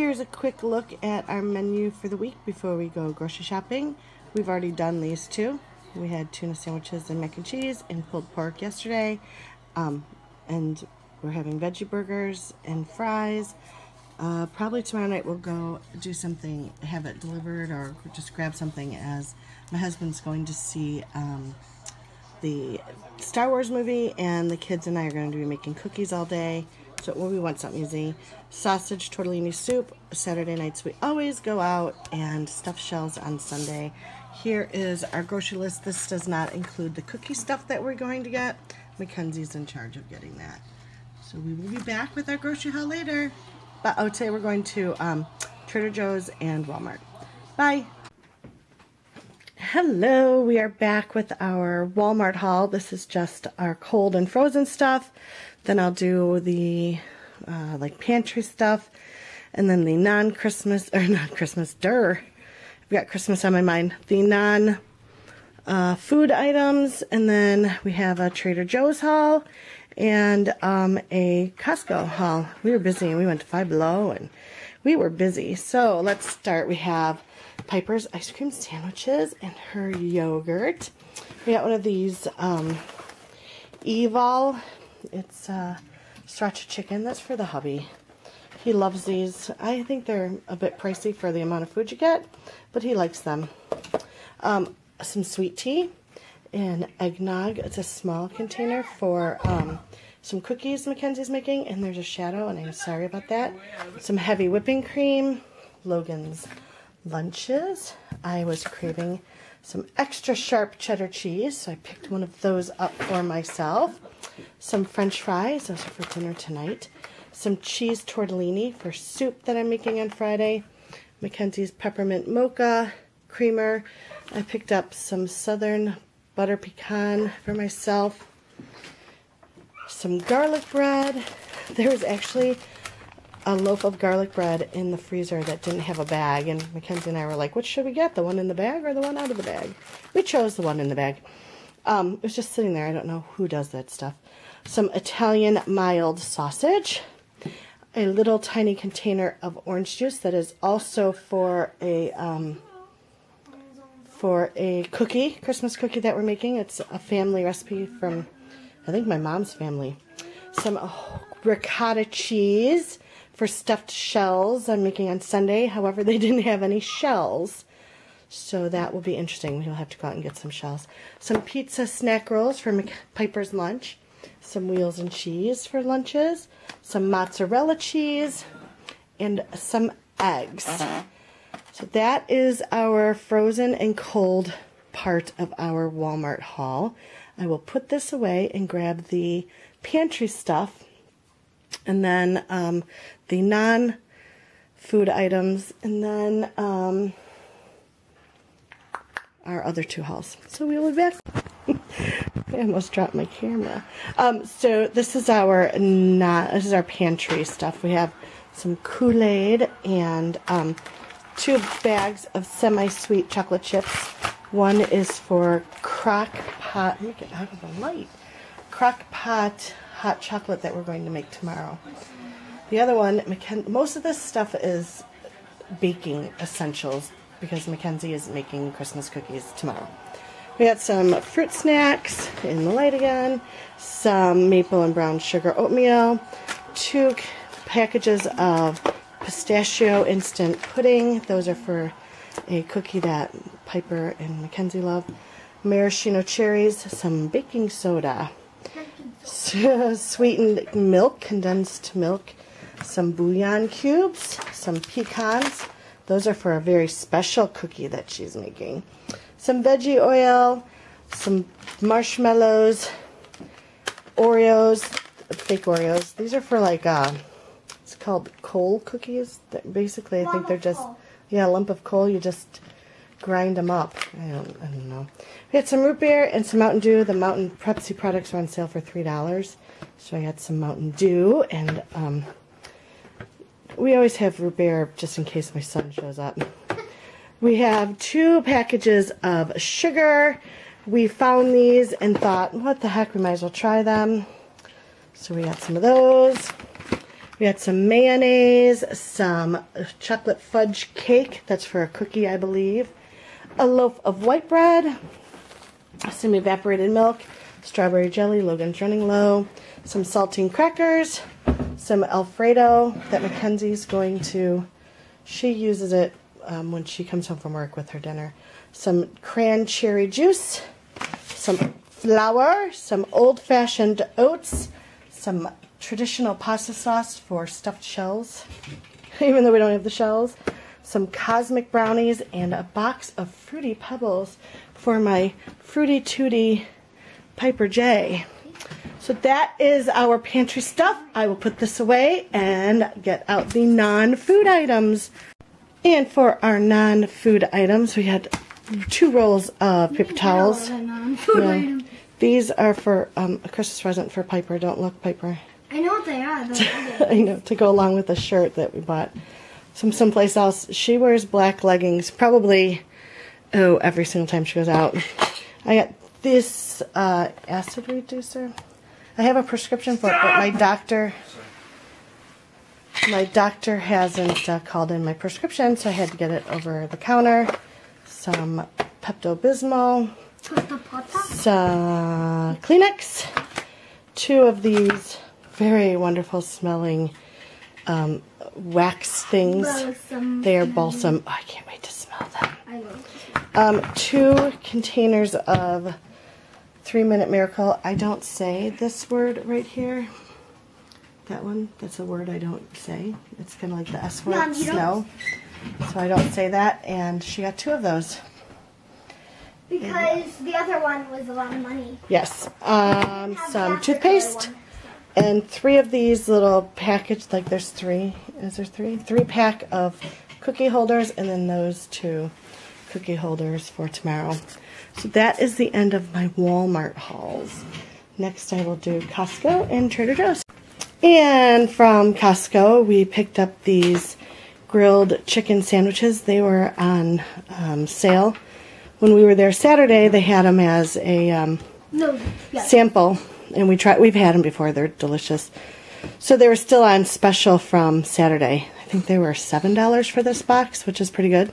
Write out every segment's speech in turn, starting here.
Here's a quick look at our menu for the week before we go grocery shopping. We've already done these two. We had tuna sandwiches and mac and cheese and pulled pork yesterday. Um, and we're having veggie burgers and fries. Uh, probably tomorrow night we'll go do something, have it delivered or just grab something as my husband's going to see um, the Star Wars movie and the kids and I are going to be making cookies all day. So we want something easy. Sausage tortellini soup. Saturday nights we always go out and stuff shells on Sunday. Here is our grocery list. This does not include the cookie stuff that we're going to get. Mackenzie's in charge of getting that. So we will be back with our grocery haul later. But oh, today we're going to um, Trader Joe's and Walmart. Bye. Hello, we are back with our Walmart haul. This is just our cold and frozen stuff. Then I'll do the uh, like pantry stuff, and then the non-Christmas or not Christmas. Dur, I've got Christmas on my mind. The non uh, food items, and then we have a Trader Joe's haul and um, a Costco haul. We were busy, and we went to Five Below, and we were busy. So let's start. We have Piper's ice cream sandwiches and her yogurt. We got one of these um, Evol it's Straccia chicken. That's for the hubby. He loves these. I think they're a bit pricey for the amount of food you get, but he likes them. Um, some sweet tea and eggnog. It's a small container for um, some cookies Mackenzie's making, and there's a shadow, and I'm sorry about that. Some heavy whipping cream. Logan's lunches. I was craving some extra sharp cheddar cheese, so I picked one of those up for myself some french fries, those are for dinner tonight, some cheese tortellini for soup that I'm making on Friday, Mackenzie's peppermint mocha creamer. I picked up some southern butter pecan for myself, some garlic bread. There was actually a loaf of garlic bread in the freezer that didn't have a bag, and Mackenzie and I were like, what should we get, the one in the bag or the one out of the bag? We chose the one in the bag. Um, it was just sitting there. I don't know who does that stuff. Some Italian mild sausage. A little tiny container of orange juice that is also for a um, for a cookie, Christmas cookie that we're making. It's a family recipe from, I think, my mom's family. Some oh, ricotta cheese for stuffed shells I'm making on Sunday. However, they didn't have any shells. So that will be interesting. We'll have to go out and get some shells. Some pizza snack rolls for Piper's lunch. Some wheels and cheese for lunches. Some mozzarella cheese. And some eggs. Uh-huh. So that is our frozen and cold part of our Walmart haul. I will put this away and grab the pantry stuff and then um, the non food items and then um, our other two hauls. So we will be back. I almost dropped my camera. Um, so this is our not this is our pantry stuff. We have some Kool-Aid and um, two bags of semi-sweet chocolate chips. One is for crock pot. Let me get out of the light. Crock pot hot chocolate that we're going to make tomorrow. The other one, most of this stuff is baking essentials because Mackenzie is making Christmas cookies tomorrow. We got some fruit snacks in the light again, some maple and brown sugar oatmeal, two packages of pistachio instant pudding. Those are for a cookie that Piper and Mackenzie love. Maraschino cherries, some baking soda, sweetened milk, condensed milk, some bouillon cubes, some pecans, those are for a very special cookie that she's making. Some veggie oil, some marshmallows, Oreos, fake Oreos. These are for like, uh, it's called coal cookies. Basically, I think they're just, yeah, a lump of coal. You just grind them up. I don't, I don't know. We had some root beer and some Mountain Dew. The Mountain Pepsi products are on sale for $3. So I had some Mountain Dew and um, we always have root beer just in case my son shows up. We have two packages of sugar. We found these and thought, what the heck, we might as well try them. So we got some of those. We had some mayonnaise, some chocolate fudge cake, that's for a cookie, I believe, a loaf of white bread, some evaporated milk, strawberry jelly, Logan's running low, some saltine crackers, some Alfredo that Mackenzie's going to, she uses it um, when she comes home from work with her dinner, some cran cherry juice, some flour, some old fashioned oats, some traditional pasta sauce for stuffed shells, even though we don't have the shells, some cosmic brownies, and a box of fruity pebbles for my fruity tooty Piper J. So that is our pantry stuff. I will put this away and get out the non-food items. And for our non-food items, we had two rolls of paper towels. Yeah. These are for um, a Christmas present for Piper. Don't look, Piper. I know what they are. I know, to go along with the shirt that we bought from someplace else. She wears black leggings probably, oh, every single time she goes out. I got this uh, acid reducer. I have a prescription for it, but my doctor, my doctor hasn't uh, called in my prescription, so I had to get it over the counter. Some Pepto-Bismol, some Kleenex, two of these very wonderful smelling um, wax things. Balsam. They are balsam. Oh, I can't wait to smell them. Um, two containers of Three Minute Miracle. I don't say this word right here. That one, that's a word I don't say. It's kind of like the S word, Mom, don't- snow. So I don't say that. And she got two of those. Because the other one was a lot of money. Yes. Um, some toothpaste. And three of these little package, like there's three, is there three? Three pack of cookie holders and then those two cookie holders for tomorrow. So that is the end of my Walmart hauls. Next I will do Costco and Trader Joe's. And from Costco we picked up these grilled chicken sandwiches. They were on um, sale. When we were there Saturday they had them as a um, No, yeah. sample and we tried we've had them before they're delicious so they were still on special from saturday i think they were seven dollars for this box which is pretty good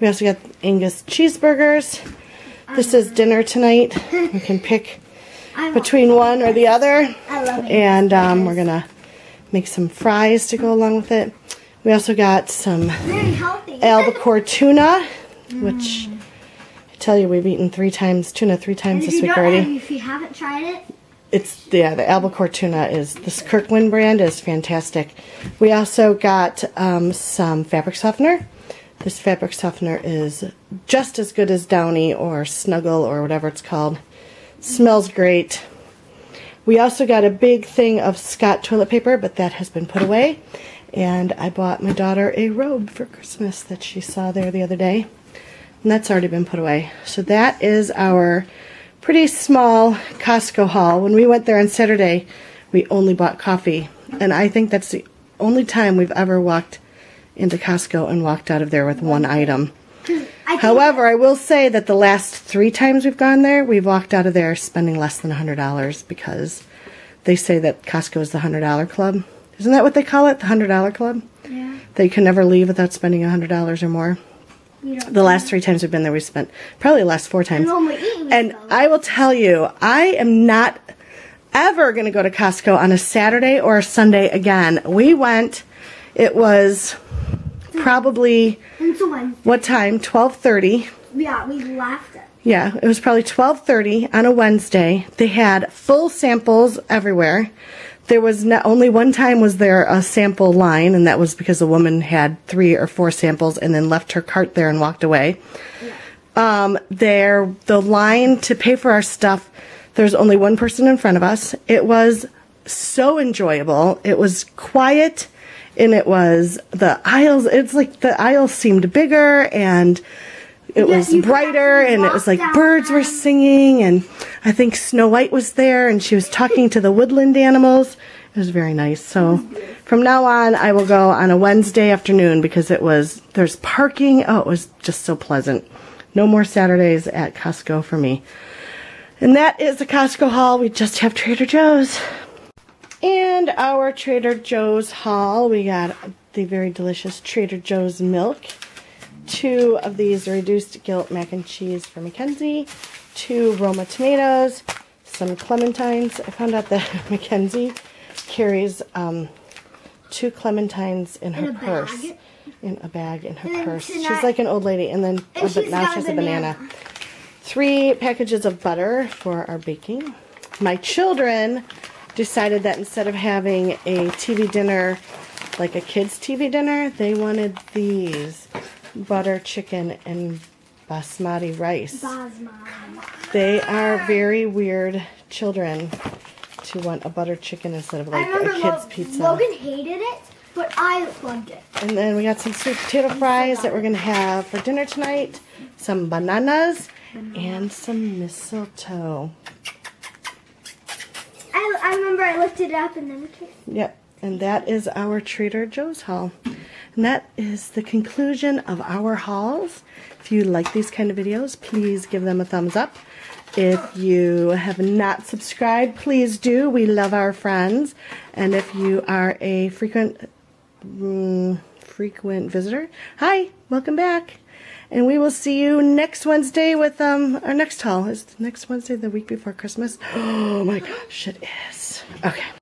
we also got angus cheeseburgers this is dinner tonight we can pick between one or the other I love it. and um, we're gonna make some fries to go along with it we also got some albacore tuna which i tell you we've eaten three times tuna three times this week already If you haven't tried it, it's yeah, the albacore tuna is this Kirkland brand is fantastic. We also got um, some fabric softener. This fabric softener is just as good as Downy or Snuggle or whatever it's called. Smells great. We also got a big thing of Scott toilet paper, but that has been put away. And I bought my daughter a robe for Christmas that she saw there the other day. And that's already been put away. So that is our pretty small Costco haul. When we went there on Saturday, we only bought coffee. And I think that's the only time we've ever walked into Costco and walked out of there with one item. I However, I will say that the last three times we've gone there, we've walked out of there spending less than $100 because they say that Costco is the $100 club. Isn't that what they call it? The $100 club? Yeah. You can never leave without spending $100 or more. The last three times we've been there, we spent probably the last four times. And when we eat, we And spend- I will tell you, I am not ever going to go to Costco on a Saturday or a Sunday again. We went. It was probably And so when, what time? Twelve thirty. yeah, we left at Yeah, it was probably 12:30 on a Wednesday. They had full samples everywhere. There was not only one time was there a sample line and that was because a woman had 3 or 4 samples and then left her cart there and walked away. Um there the line to pay for our stuff there's only one person in front of us. It was so enjoyable. It was quiet and it was the aisles it's like the aisles seemed bigger and it Yeah, was brighter and it was like birds were singing and I think Snow White was there and she was talking to the woodland animals. It was very nice. So from now on I will go on a Wednesday afternoon because it was there's parking. Oh, it was just so pleasant. No more Saturdays at Costco for me. And that is the Costco haul. We just have Trader Joe's. And our Trader Joe's haul, we got the very delicious Trader Joe's milk, two of these reduced guilt mac and cheese for Mackenzie, two Roma tomatoes, some clementines. I found out that Mackenzie carries um, two clementines in her In a purse. bag? In a bag in her And purse. tonight- She's like an old lady, and then And uh, she's now got she has a a banana. banana. Three packages of butter for our baking. My children decided that instead of having a TV dinner, like a kids' TV dinner, they wanted these butter chicken and basmati rice. Basma. They are very weird children to want a butter chicken instead of like a kids' pizza. Logan hated it, but I loved it. And then we got some sweet potato fries that we're gonna have for dinner tonight, some bananas, and some mistletoe. I, remember I looked it up and then we kissed. Yep, and that is our Trader Joe's haul. And that is the conclusion of our hauls. If you like these kind of videos, please give them a thumbs up. If you have not subscribed, please do. We love our friends. And if you are a frequent mm, frequent visitor, hi, welcome back. And we will see you next Wednesday with um our next haul. Is next Wednesday the week before Christmas? Oh my gosh, it is. Okay.